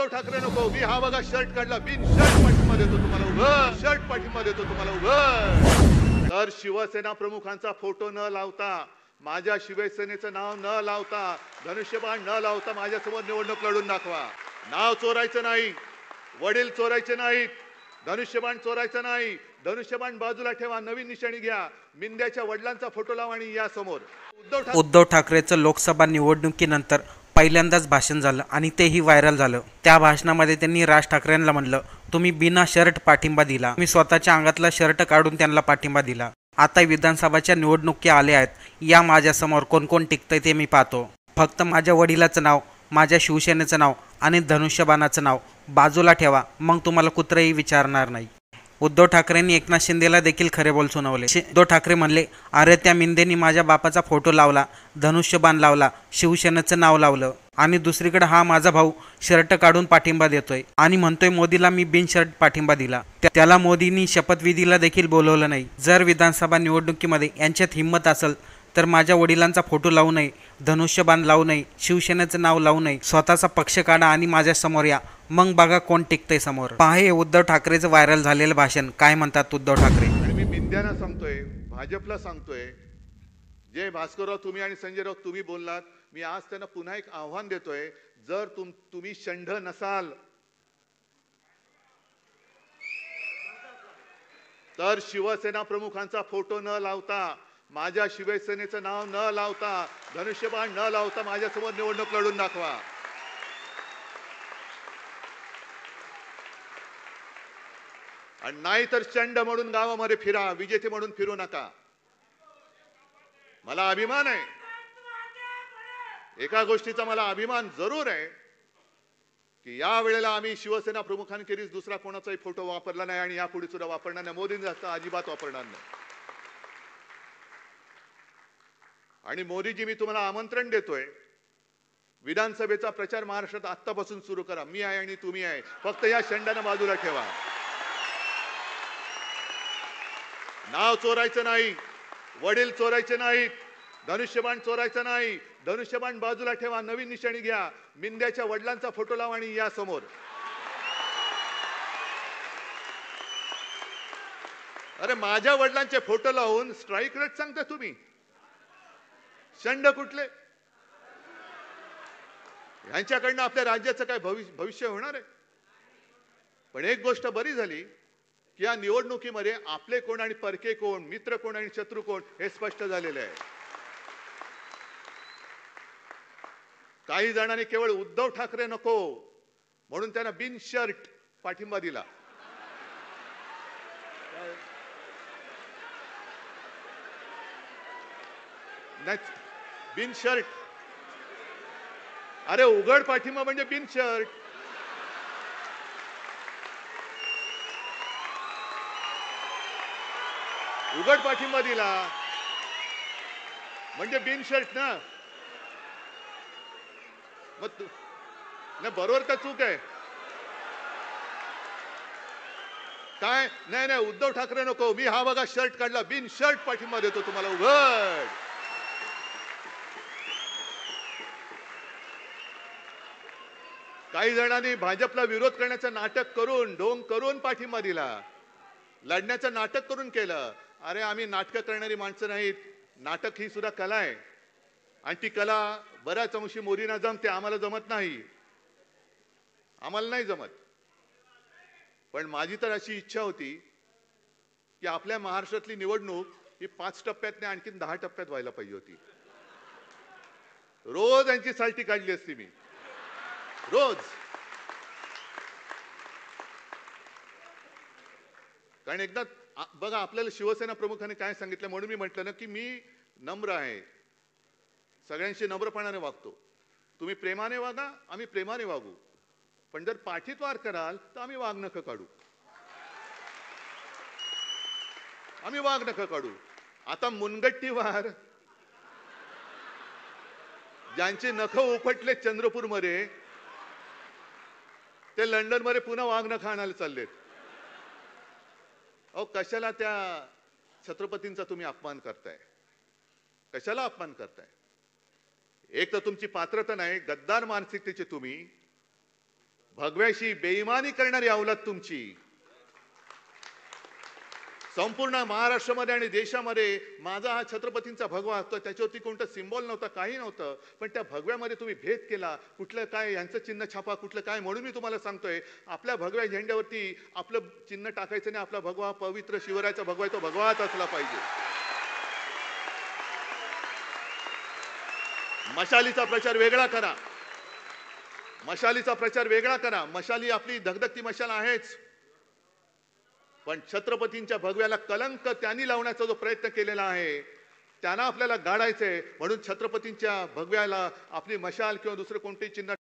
उद्धव ठाकरे नको. मी हा बघा शर्ट काढला. बिन शर्ट पाठिंबा देतो तुम्हाला उभं. शर्ट पाठिंबा देतो तुम्हाला उभं. तर शिवसेना प्रमुखांचा फोटो न लावता माझ्या शिवसेनेचं नाव न लावता धनुष्यबाण न लावता माझ्यासमोर निवडणूक लढून दाखवा. नाव चोरायचं नाही. वडील चोरायचे नाहीत. धनुष्यबाण चोरायचं नाही. धनुष्यबाण बाजूला ठेवा. नवीन निशाणी घ्या. मिंद्याच्या वडिलांचा फोटो लावा आणि या समोर. उद्धव उद्धव ठाकरेचं लोकसभा निवडणुकीनंतर पहिल्यांदाच भाषण झालं आणि तेही व्हायरल झालं. त्या भाषणामध्ये त्यांनी राज ठाकरेंना म्हणलं तुम्ही बिना शर्ट पाठिंबा दिला. मी स्वतःच्या अंगातला शर्ट काढून त्यांना पाठिंबा दिला. आता विधानसभाच्या निवडणुकी आल्या आहेत. या माझ्यासमोर कोण कोण टिकतंय ते मी पाहतो. फक्त माझ्या वडिलाचं नाव माझ्या शिवसेनेचं नाव आणि धनुष्यबाणाचं नाव बाजूला ठेवा. मग तुम्हाला कुत्रंही विचारणार नाही. उद्धव ठाकरेंनी एकनाथ शिंदेला देखील खरे बोल सुनावले. उद्धव ठाकरे म्हणले अरे त्या मिंदेनी माझ्या बापाचा फोटो लावला धनुष्यबाण लावला शिवसेनेचं नाव लावलं आणि दुसरीकडे हा माझा भाऊ शर्ट काढून पाठिंबा देतोय आणि म्हणतोय मोदीला मी बिन शर्ट पाठिंबा दिला. त्याला मोदींनी शपथविधीला देखील बोलवलं नाही. जर विधानसभा निवडणुकीमध्ये यांच्यात हिंमत असेल तर माझ्या वडिलांचा फोटो लावू नये धनुष्यबाण लावू नये शिवसेनेचं नाव लावू नये स्वतःचा पक्ष काढा आणि माझ्यासमोर या. मग बघा कोण टिकतंय समोर. पहा हे उद्धव ठाकरेचं व्हायरल झालेलं भाषण. काय म्हणतात उद्धव ठाकरे? आणि मी बिंद्याना सांगतोय भाजपला सांगतोय जे भास्करराव तुम्ही आणि संजयराव तुम्ही बोललात मी आज त्यांना पुन्हा एक आव्हान देतोय जर तुम तुम्ही षंढ नसाल तर शिवसेना प्रमुखांचा फोटो न लावता माझ्या शिवसेनेचं नाव न लावता धनुष्यबाण न लावता माझ्यासमोर निवडणूक लढून दाखवा. आणि नाही तर चंड म्हणून गावामध्ये फिरा विजेते म्हणून फिरू नका. मला अभिमान आहे. एका गोष्टीचा मला अभिमान जरूर आहे की या वेळेला आम्ही शिवसेना प्रमुखांखेरीज दुसरा कोणाचाही फोटो वापरला नाही आणि यापुढे सुद्धा वापरणार नाही. मोदींचा अजिबात वापरणार नाही. आणि मोदीजी मी तुम्हाला आमंत्रण देतोय. विधानसभेचा प्रचार महाराष्ट्रात आत्तापासून सुरू करा. मी आहे आणि तुम्ही आहे. फक्त या शंडाना बाजूला ठेवा. नाव चोरायचं नाही. वडील चोरायचे नाहीत. धनुष्यबाण चोरायचं नाही. धनुष्यबाण बाजूला ठेवा. नवीन निशाणी घ्या. मिंद्याच्या वडिलांचा फोटो लावा आणि या समोर. अरे माझ्या वडिलांचे फोटो लावून स्ट्राईक रेट सांगता तुम्ही? चंड कुठले? यांच्याकडनं आपल्या राज्याचं काय भविष्य भविष्य होणार आहे? पण एक गोष्ट बरी झाली की या निवडणुकीमध्ये आपले कोण आणि परके कोण मित्र कोण आणि शत्रू कोण हे स्पष्ट झालेले आहे. काही जणांनी केवळ उद्धव ठाकरे नको म्हणून त्यांना बिन शर्ट पाठिंबा दिला. नाही बिन शर्ट. अरे उघड पाठिंबा म्हणजे बिन शर्ट. उघड पाठिंबा दिला. म्हणजे बिन शर्ट ना? मग तू नाही बरोबर का चूक आहे. काय? नाही नाही उद्धव ठाकरे नको. मी हा बघा शर्ट काढला. बिन शर्ट पाठिंबा देतो तुम्हाला. उघड. काही जणांनी भाजपला विरोध करण्याचं नाटक करून ढोंग करून पाठिंबा दिला. लढण्याचं नाटक करून केलं. अरे आम्ही नाटकं करणारी माणसं नाहीत. नाटक ही सुद्धा कला आहे. आणि ती कला बऱ्याच अंशी मोदींना जमते आम्हाला जमत नाही. आम्हाला नाही जमत. पण माझी तर अशी इच्छा होती की आपल्या महाराष्ट्रातली निवडणूक ही पाच टप्प्यात नाही आणखीन दहा टप्प्यात व्हायला पाहिजे होती. रोज यांची साल्टी काढली असती मी. रोज. कारण एकदा बघा आपल्याला शिवसेना प्रमुखाने काय सांगितलं म्हणून मी म्हटलं ना की मी नम्र आहे. सगळ्यांशी नम्रपणाने वागतो. तुम्ही प्रेमाने वागा आम्ही प्रेमाने वागू. पण जर पाठीत वार कराल तर आम्ही वाघ नख काढू. आम्ही वाघ नख काढू. आता मुनगट्टी वार ज्यांचे नख उपटले चंद्रपूरमध्ये ते लंडनमध्ये पुन्हा वाघ नख आणायला चाललेत. अहो कशाला त्या छत्रपतींचा तुम्ही अपमान करताय? कशाला अपमान करताय? एक तर तुमची पात्रता नाही गद्दार मानसिकतेचे तुम्ही. भगव्याशी बेईमानी करणारी अवलाद तुमची. संपूर्ण महाराष्ट्रामध्ये आणि देशामध्ये माझा हा छत्रपतींचा भगवा असतो त्याच्यावरती कोणतं सिम्बॉल नव्हतं काही नव्हतं. पण त्या भगव्यामध्ये तुम्ही भेद केला. कुठलं काय यांचं चिन्ह छापा कुठलं काय म्हणून मी तुम्हाला सांगतोय. आपल्या भगव्या झेंड्यावरती आपलं चिन्ह टाकायचं नाही आपला भगवा पवित्र शिवरायाचा भगवा तो भगवाच असला पाहिजे. मशालीचा प्रचार वेगळा करा. मशालीचा प्रचार वेगळा करा. मशाली आपली धगधगती मशाल आहेच. पण छत्रपतींच्या भगव्याला कलंक त्यांनी लावण्याचा जो प्रयत्न केलेला आहे त्यांना आपल्याला गाडायचंय म्हणून छत्रपतींच्या भगव्याला आपली मशाल किंवा दुसरं कोणते चिन्ह